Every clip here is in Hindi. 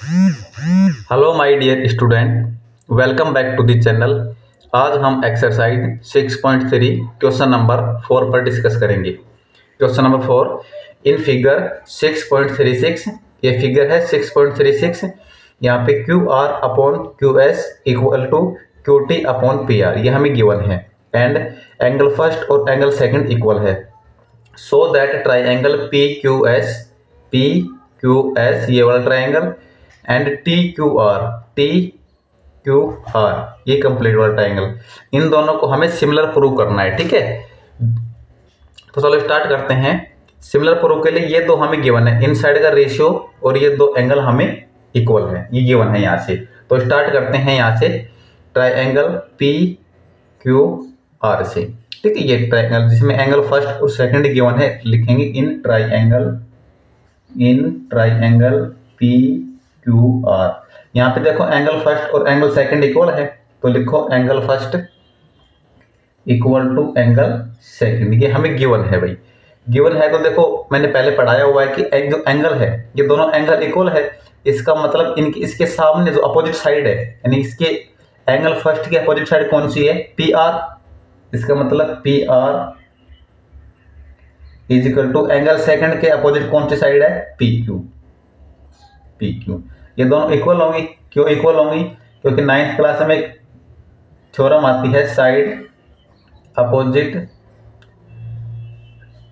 Hello my dear student welcome back to the channel आज हम एक्सरसाइज 6.3 क्वेश्चन नंबर फोर पर डिस्कस करेंगे। Question number four in figure 6.36 ये फिगर है 6.36 यहाँ पे Q R upon Q S equal to Q T upon P R ये हमें गिवन है। एंड एंगल फ़र्स्ट और एंगल सेकंड इक्वल है। So that triangle P Q S P Q S ये वाला triangle and T Q R T Q R ये कंप्लीट वाला ट्राइंगल इन दोनों को हमें सिमिलर प्रूव करना है, ठीक है? तो चलो स्टार्ट करते हैं. सिमिलर प्रूव के लिए ये दो हमें गिवन है. इन साइड का रेशियो और ये दो एंगल हमें इक्वल है. ये गिवन है यहाँ से. तो स्टार्ट करते हैं यहाँ से. ट्राइंगल पी क्यू आर से. ठीक है, ये ट्राइंगल जिसमें एंगल फ़र्स्ट और सेकंड गिवन है, लिखेंगे in triangle in triangle P Q R यहाँ पे देखो एंगल फ़र्स्ट और एंगल सेकंड इक्वल है तो लिखो angle first equal to angle second ये हमें गिवन है भाई। गिवन है तो देखो, मैंने पहले पढ़ाया हुआ है कि एक जो एंगल है, ये दोनों एंगल इक्वल है। इसका मतलब इनके, इसके सामने जो अपोजिट साइड है, यानी इसके एंगल फ़र्स्ट की अपोजिट साइड कौन सी है? पी आर इसका मतलब P R is equal to angle second के अपोजिट कौन सी साइड है? पी क्यू पी क्यू ये दोनों इक्वल होंगी। क्यों इक्वल होंगी? क्योंकि नाइन्थ क्लास में एक थ्योरम आती है side opposite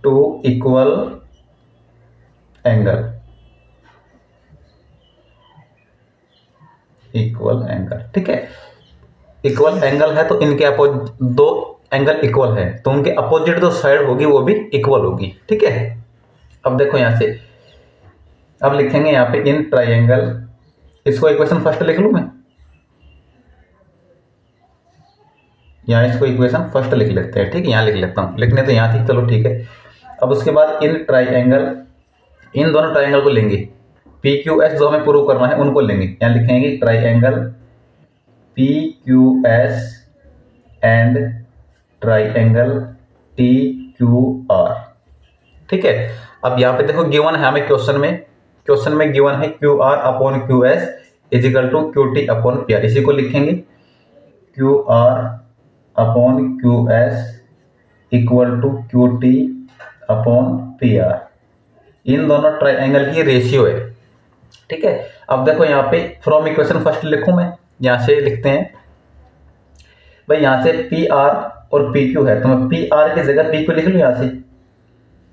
to equal angle equal angle ठीक है? इक्वल एंगल है तो इनके अपोजिट दो एंगल इक्वल है। तो उनके अपोजिट जो साइड होगी, वो भी इक्वल होगी। ठीक है? अब देखो यहाँ से। अब लिखेंगे यहाँ पे इन ट्राइंगल इसको इक्वेशन फ़र्स्ट लिख लू मैं? यहाँ इसको इक्वेशन फ़र्स्ट लिख लेते हैं, ठीक है? यहाँ लिख लेता हूँ। लिखने तो यहाँ थी, चलो ठीक है। अब उसके बाद इन ट्राइंगल इन दोनों ट्राइंगल को लेंगे। पी क्यू एस जो हमें प्रूव करना है, उनको लेंगे। यहाँ लिखेंगे triangle P Q S and triangle T Q R ठीक है? अब यहाँ पे देखो गिवन है हमें क्वेश्चन में। क्वेश्चन में गिवन है Q R upon Q S equal to Q T upon P R. इसी को लिखेंगे। Q R upon Q S equal to Q T upon P R. इन दोनों ट्राइंगल की रेशियो है। ठीक है? अब देखो यहाँ पे फ्रॉम इक्वेशन फ़र्स्ट लिखूं मैं। यहाँ से लिखते हैं। भाई यहाँ से पी आर और पी क्यू है। तो मैं पी आर की जगह पी क्यू लिख लूँ यहाँ से।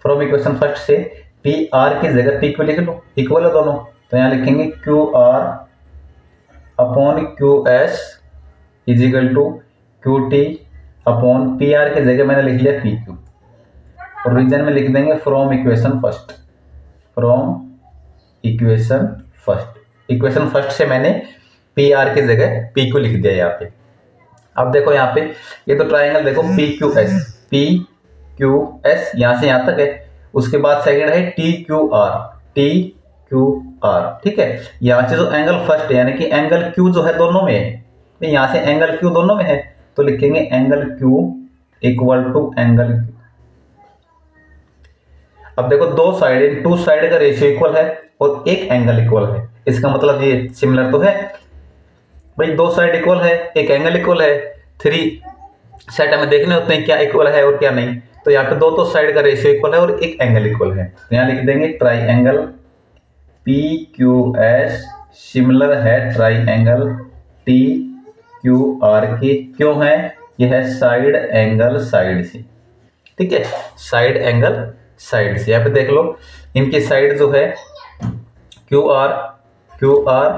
फ्रॉम इक्वेशन फ़र्स्ट से। पी आर की जगह पी क्यू लिख लो? इक्वल है दोनों। तो यहाँ लिखेंगे Q R upon Q S equal to Q T upon P R की जगह मैंने लिख लिया पी क्यू और रीजन में लिख देंगे from equation first from equation first equation first से मैंने पी आर की जगह पी क्यू लिख दिया यहाँ पे। अब देखो यहाँ पे, ये तो ट्राइंगल देखो P Q S P Q S यहाँ से यहाँ तक है। उसके बाद सेकंड है T Q R T Q R ठीक है? यहाँ से जो एंगल फ़र्स्ट है, यानी कि एंगल क्यू जो है दोनों में है तो यहाँ से एंगल क्यू दोनों में है तो लिखेंगे angle Q equal to angle अब देखो, दो साइड टू साइड का रेशियो इक्वल है और एक एंगल इक्वल है। इसका मतलब ये सिमिलर तो है? भाई, दो साइड इक्वल है, एक एंगल इक्वल है थ्री सेट हमें देखने होते हैं क्या इक्वल है और क्या नहीं। तो यहाँ पे दो तो साइड का रेशियो इक्वल है और एक एंगल इक्वल है। तो यहाँ लिख देंगे triangle P Q S similar है triangle T Q R के क्यों है? यह है साइड एंगल साइड से। ठीक है? साइड एंगल साइड से। यहाँ पे देख लो, इनकी साइड जो है क्यू आर क्यू आर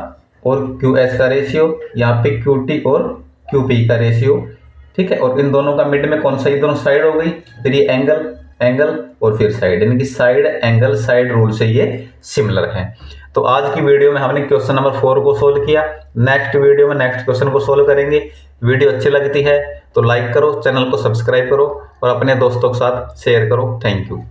और क्यू एस का रेशियो यहाँ पे क्यू टी और क्यू पी का रेशियो ठीक है? और इन दोनों का मिड में कौन सा, ये दोनों साइड हो गई? फिर ये एंगल एंगल और फिर साइड यानी कि साइड एंगल साइड रूल से ये सिमिलर है. तो आज की वीडियो में हमने क्वेश्चन नंबर फोर को सोल्व किया. नेक्स्ट वीडियो में नेक्स्ट क्वेश्चन को सोल्व करेंगे. वीडियो अच्छी लगती है तो लाइक करो चैनल को सब्सक्राइब करो और अपने दोस्तों के साथ शेयर करो. Thank you